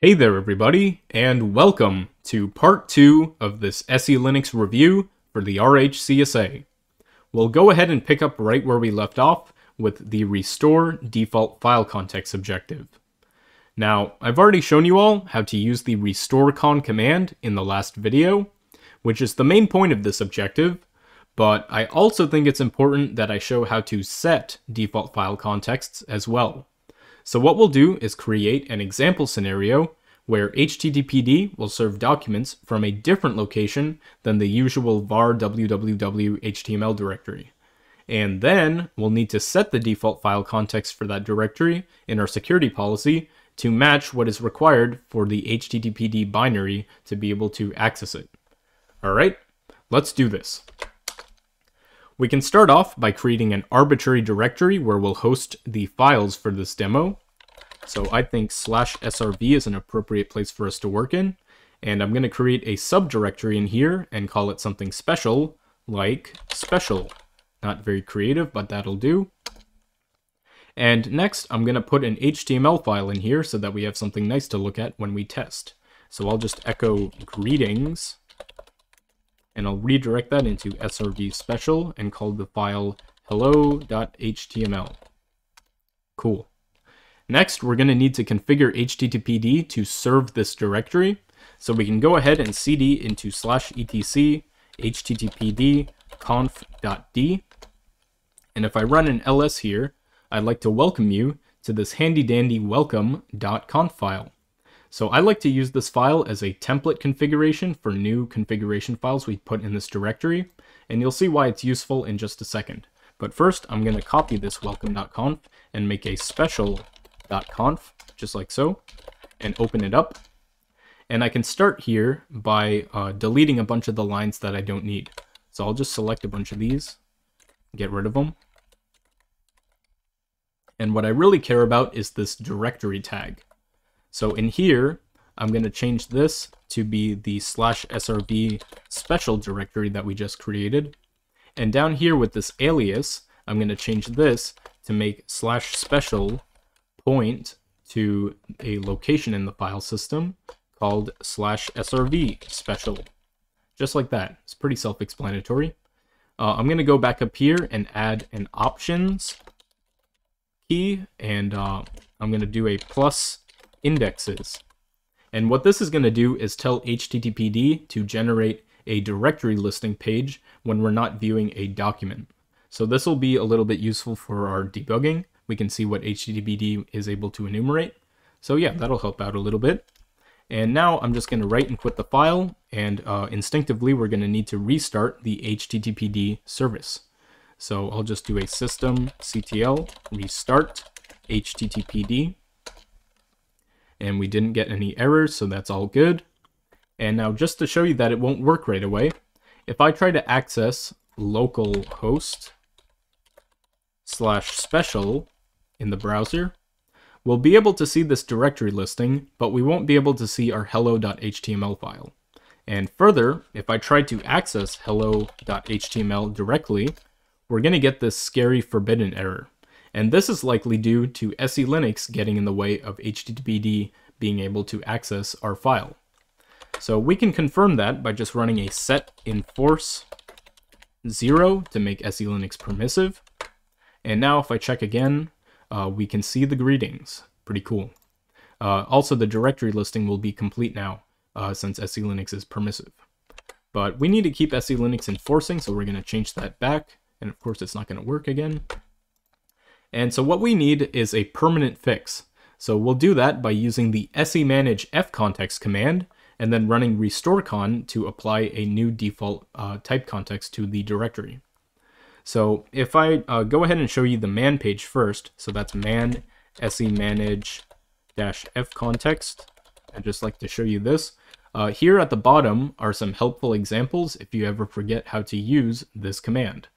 Hey there everybody, and welcome to part 2 of this SE Linux review for the RHCSA. We'll go ahead and pick up right where we left off with the restore default file context objective. Now, I've already shown you all how to use the restorecon command in the last video, which is the main point of this objective, but I also think it's important that I show how to set default file contexts as well. So what we'll do is create an example scenario where HTTPD will serve documents from a different location than the usual var www HTML directory. And then we'll need to set the default file context for that directory in our security policy to match what is required for the HTTPD binary to be able to access it. All right, let's do this. We can start off by creating an arbitrary directory where we'll host the files for this demo. So I think slash srv is an appropriate place for us to work in. And I'm going to create a subdirectory in here and call it something special, like special. Not very creative, but that'll do. And next, I'm going to put an HTML file in here so that we have something nice to look at when we test. So I'll just echo greetings and I'll redirect that into srv special and call the file hello.html. Cool. Next, we're going to need to configure HTTPD to serve this directory. So we can go ahead and cd into slash etc httpd conf.d. And if I run an ls here, I'd like to welcome you to this handy dandy welcome.conf file. So I like to use this file as a template configuration for new configuration files we put in this directory, and you'll see why it's useful in just a second. But first, I'm going to copy this welcome.conf and make a special.conf, just like so, and open it up. And I can start here by uh, deleting a bunch of the lines that I don't need. So I'll just select a bunch of these, get rid of them. And what I really care about is this directory tag. So in here, I'm going to change this to be the slash srv special directory that we just created. And down here with this alias, I'm going to change this to make slash special point to a location in the file system called slash srv special. Just like that. It's pretty self-explanatory. Uh, I'm going to go back up here and add an options key, and uh, I'm going to do a plus indexes. And what this is going to do is tell HTTPD to generate a directory listing page when we're not viewing a document. So this will be a little bit useful for our debugging. We can see what HTTPD is able to enumerate. So yeah, that'll help out a little bit. And now I'm just going to write and quit the file, and uh, instinctively we're going to need to restart the HTTPD service. So I'll just do a systemctl restart HTTPD and we didn't get any errors, so that's all good. And now just to show you that it won't work right away, if I try to access localhost slash special in the browser, we'll be able to see this directory listing, but we won't be able to see our hello.html file. And further, if I try to access hello.html directly, we're going to get this scary forbidden error and this is likely due to SE Linux getting in the way of HTTPD being able to access our file. So we can confirm that by just running a set enforce 0 to make SE Linux permissive. And now if I check again, uh, we can see the greetings. Pretty cool. Uh, also, the directory listing will be complete now uh, since SE Linux is permissive. But we need to keep SE Linux enforcing, so we're going to change that back. And of course, it's not going to work again. And so what we need is a permanent fix. So we'll do that by using the semanage fcontext command and then running restorecon to apply a new default uh, type context to the directory. So if I uh, go ahead and show you the man page first, so that's man semanage dash fcontext, I'd just like to show you this. Uh, here at the bottom are some helpful examples if you ever forget how to use this command.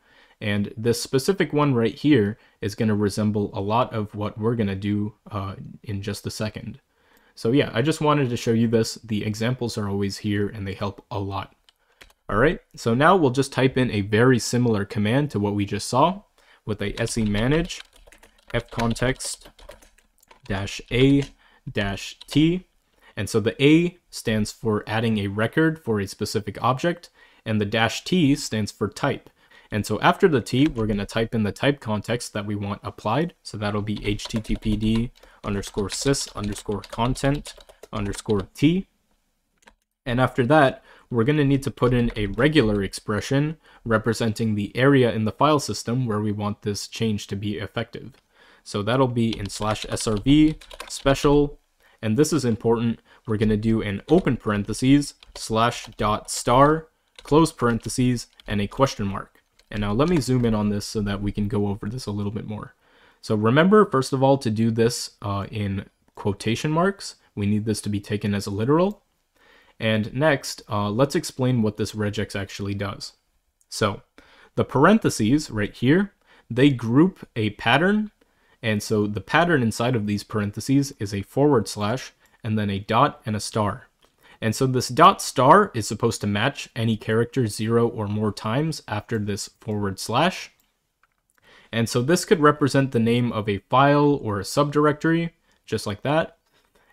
And this specific one right here is going to resemble a lot of what we're going to do uh, in just a second. So yeah, I just wanted to show you this. The examples are always here and they help a lot. All right, so now we'll just type in a very similar command to what we just saw with a semanage fcontext dash a dash t And so the A stands for adding a record for a specific object, and the dash T stands for type. And so after the T, we're going to type in the type context that we want applied. So that'll be httpd underscore sys underscore content underscore T. And after that, we're going to need to put in a regular expression representing the area in the file system where we want this change to be effective. So that'll be in slash srv special, and this is important. We're going to do an open parentheses slash dot star close parentheses and a question mark. And now let me zoom in on this so that we can go over this a little bit more. So remember, first of all, to do this uh, in quotation marks, we need this to be taken as a literal. And next, uh, let's explain what this regex actually does. So the parentheses right here, they group a pattern. And so the pattern inside of these parentheses is a forward slash and then a dot and a star. And so this dot star is supposed to match any character zero or more times after this forward slash. And so this could represent the name of a file or a subdirectory, just like that.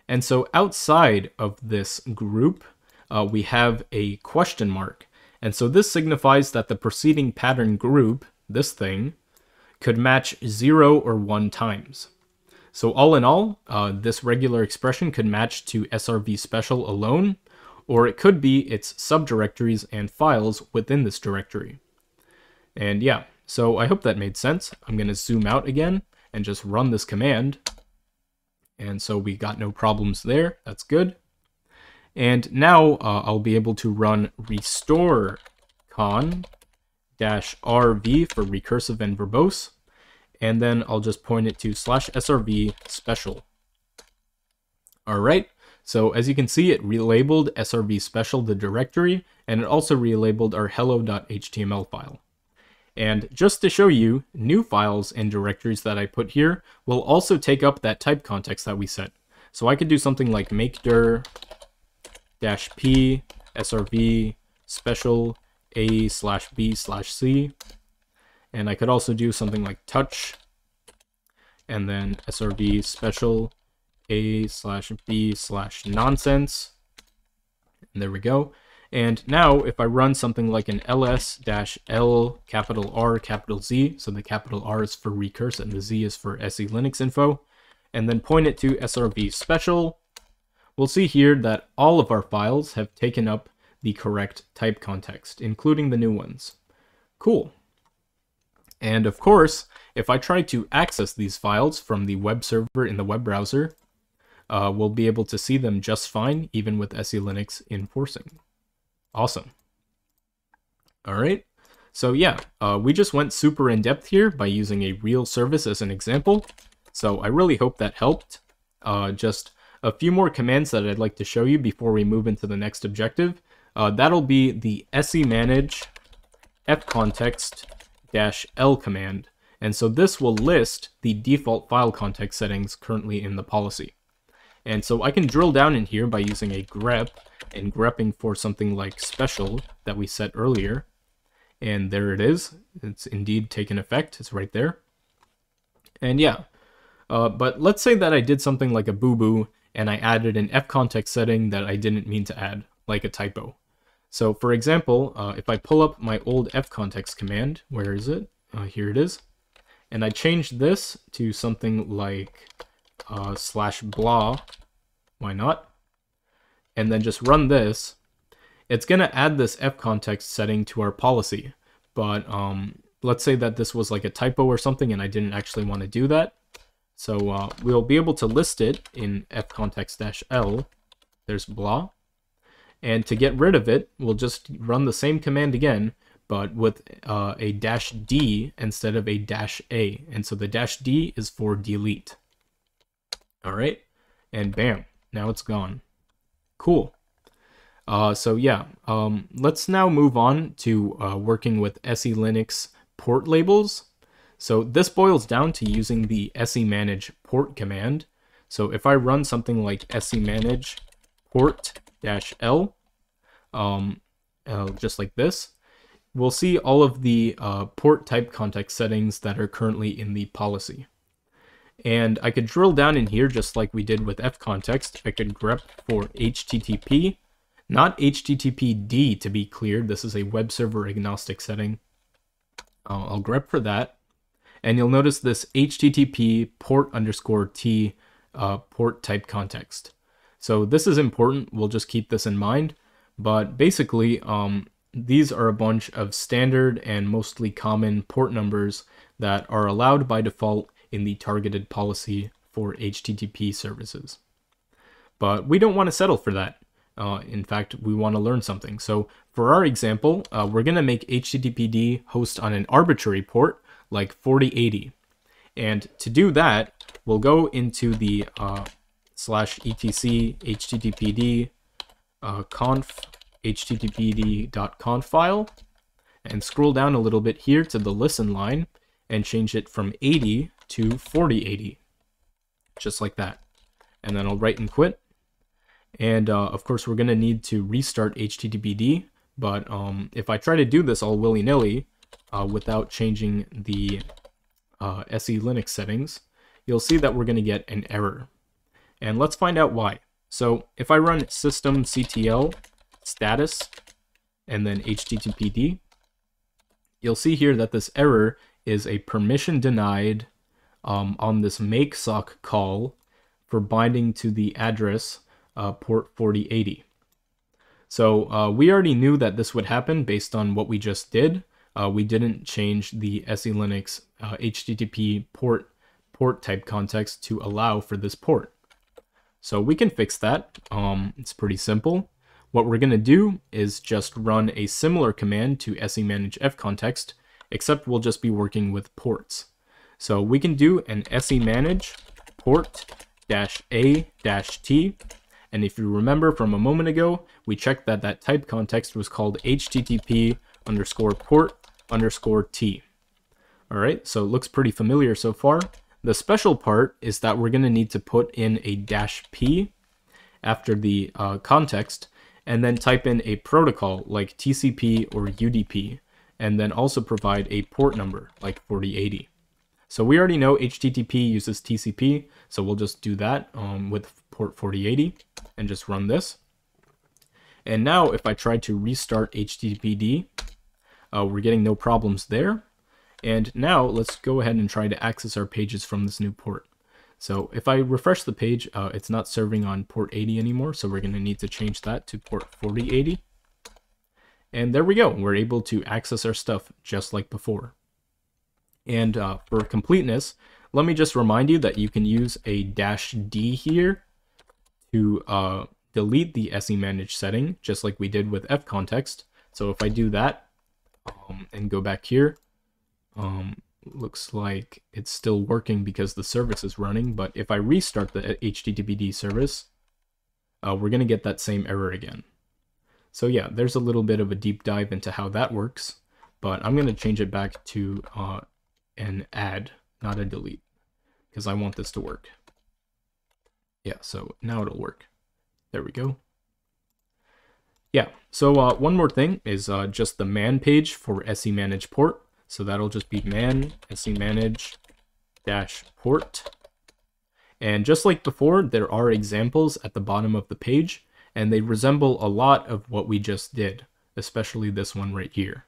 And so outside of this group, uh, we have a question mark. And so this signifies that the preceding pattern group, this thing, could match 0 or 1 times. So all in all, uh, this regular expression could match to SRV special alone, or it could be its subdirectories and files within this directory. And yeah, so I hope that made sense. I'm going to zoom out again and just run this command. And so we got no problems there. That's good. And now uh, I'll be able to run restore con dash rv for recursive and verbose. And then I'll just point it to slash srv special. All right. So as you can see, it relabeled srv special the directory, and it also relabeled our hello.html file. And just to show you, new files and directories that I put here will also take up that type context that we set. So I could do something like make dir dash p srv special a slash b slash c. And I could also do something like touch and then srv special a slash b slash nonsense. And there we go. And now if I run something like an ls dash l capital R capital Z, so the capital R is for recurse and the Z is for SE Linux info, and then point it to srv special, we'll see here that all of our files have taken up the correct type context, including the new ones. Cool. And of course, if I try to access these files from the web server in the web browser, uh, we'll be able to see them just fine, even with SE Linux enforcing. Awesome. All right. So yeah, uh, we just went super in depth here by using a real service as an example. So I really hope that helped. Uh, just a few more commands that I'd like to show you before we move into the next objective. Uh, that'll be the semanage fcontext l command. And so this will list the default file context settings currently in the policy. And so I can drill down in here by using a grep and grepping for something like special that we set earlier. And there it is. It's indeed taken effect. It's right there. And yeah, uh, but let's say that I did something like a boo-boo and I added an f context setting that I didn't mean to add, like a typo. So for example, uh, if I pull up my old fcontext command, where is it? Uh, here it is. And I change this to something like uh, slash blah, why not? And then just run this. It's going to add this fcontext setting to our policy. But um, let's say that this was like a typo or something and I didn't actually want to do that. So uh, we'll be able to list it in fcontext-l. There's blah. And to get rid of it, we'll just run the same command again, but with uh, a dash D instead of a dash A. And so the dash D is for delete. All right, and bam, now it's gone. Cool. Uh, so yeah, um, let's now move on to uh, working with SE Linux port labels. So this boils down to using the semanage port command. So if I run something like semanage port dash L, um, uh, just like this, we'll see all of the uh, port type context settings that are currently in the policy. And I could drill down in here just like we did with fcontext. I could grep for HTTP, not HTTPD to be clear. This is a web server agnostic setting. Uh, I'll grep for that. And you'll notice this HTTP port underscore T uh, port type context. So this is important. We'll just keep this in mind. But basically, um, these are a bunch of standard and mostly common port numbers that are allowed by default in the targeted policy for HTTP services. But we don't want to settle for that. Uh, in fact, we want to learn something. So for our example, uh, we're going to make HTTPD host on an arbitrary port like 4080. And to do that, we'll go into the uh, slash etc httpd uh, conf httpd.conf file and scroll down a little bit here to the listen line and change it from 80 to 4080. Just like that. And then I'll write and quit. And uh, of course, we're going to need to restart HTTPD. But um, if I try to do this all willy-nilly uh, without changing the uh, SE Linux settings, you'll see that we're going to get an error. And let's find out why. So if I run systemctl status and then HTTPD, you'll see here that this error is a permission denied um, on this make sock call for binding to the address uh, port 4080. So uh, we already knew that this would happen based on what we just did. Uh, we didn't change the SE Linux HTTP uh, port port type context to allow for this port. So we can fix that. Um, it's pretty simple. What we're going to do is just run a similar command to semanage context, except we'll just be working with ports. So we can do an semanage port dash a dash t. And if you remember from a moment ago, we checked that that type context was called http underscore port underscore t. All right, so it looks pretty familiar so far. The special part is that we're going to need to put in a dash p after the uh, context and then type in a protocol like TCP or UDP and then also provide a port number like 4080. So we already know HTTP uses TCP, so we'll just do that um, with port 4080 and just run this. And now if I try to restart HTTPD, uh, we're getting no problems there. And now let's go ahead and try to access our pages from this new port. So if I refresh the page, uh, it's not serving on port 80 anymore, so we're going to need to change that to port 4080. And there we go, we're able to access our stuff just like before. And uh, for completeness, let me just remind you that you can use a dash D here to uh, delete the semanage setting, just like we did with fcontext. So if I do that um, and go back here, um, looks like it's still working because the service is running, but if I restart the HTTPD service, uh, we're going to get that same error again. So yeah, there's a little bit of a deep dive into how that works, but I'm going to change it back to uh, an add, not a delete, because I want this to work. Yeah, so now it'll work. There we go. Yeah, so uh, one more thing is uh, just the man page for semanage port. So that'll just be man semanage dash port. And just like before, there are examples at the bottom of the page, and they resemble a lot of what we just did, especially this one right here.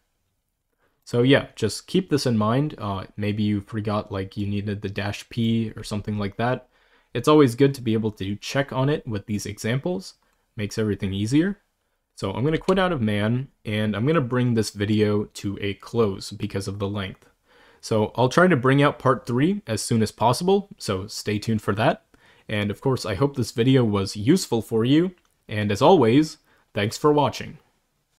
So yeah, just keep this in mind. Uh, maybe you forgot like you needed the dash p or something like that. It's always good to be able to check on it with these examples. Makes everything easier. So I'm going to quit out of man, and I'm going to bring this video to a close because of the length. So I'll try to bring out part 3 as soon as possible, so stay tuned for that. And of course, I hope this video was useful for you, and as always, thanks for watching.